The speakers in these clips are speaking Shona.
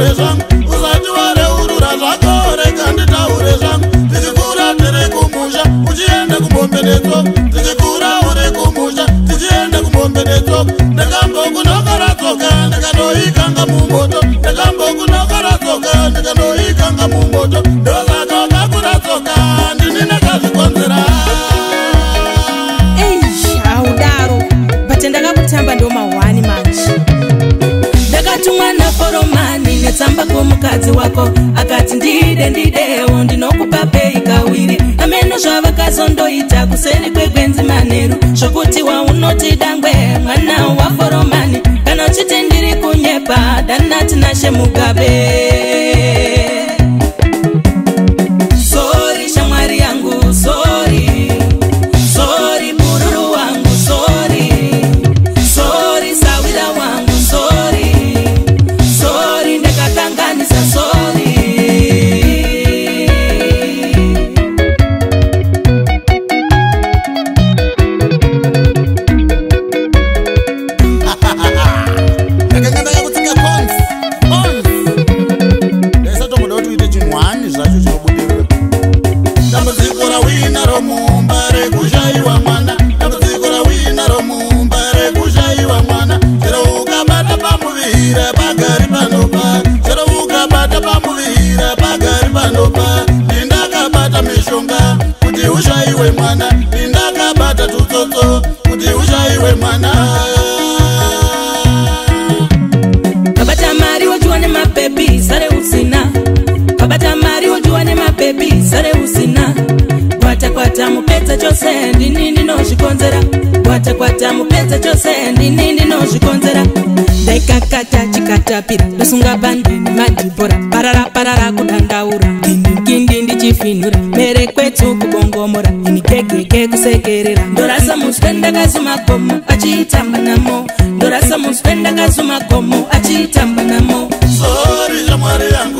ndichitaure zvangu usati wareurura zvako rega nditaure zvangu tichikura tiri kumusha uchienda kumombe netsoko tichikura uri kumusha tichienda kumombe netsoko ndoita kuseri kwegwenzi manheru zvokuti waunoti dangwe mwana waforomani kana uchiti ndiri kunyepa danatinashe mugabe mupedza chose ndini ndinozvikonzera kwata kwata mupedza chose ndini ndinozvikonzera ndaikakata chikatapira ndosungabandini madhibhora parara parara kudandaura ndinikindi ndichifinhura mere kwetsu kubongomora inikegeke kusekerera ndorasa muswe ndakazumakomo achiitamba namo ndorasa muswe ndakazumakomo achiitamba namo sorira mwari yangu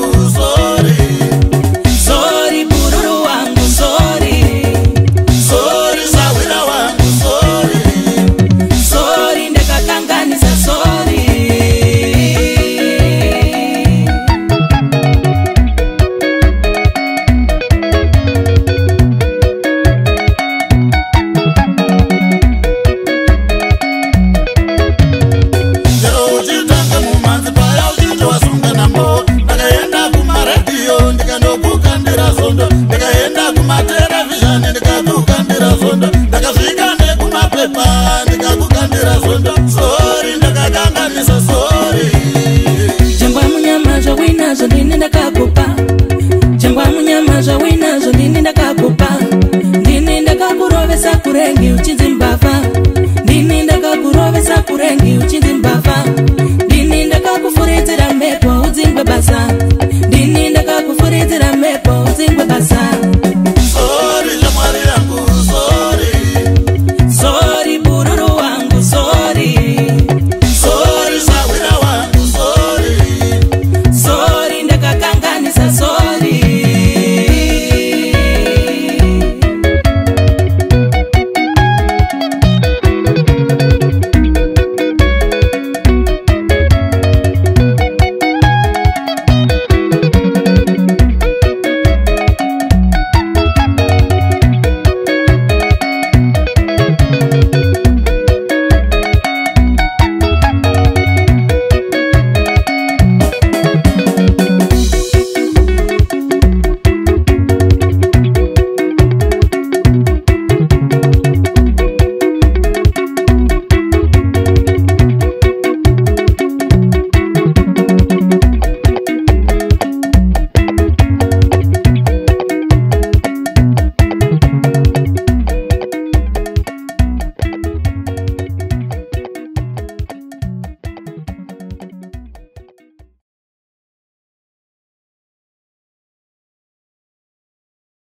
Margarina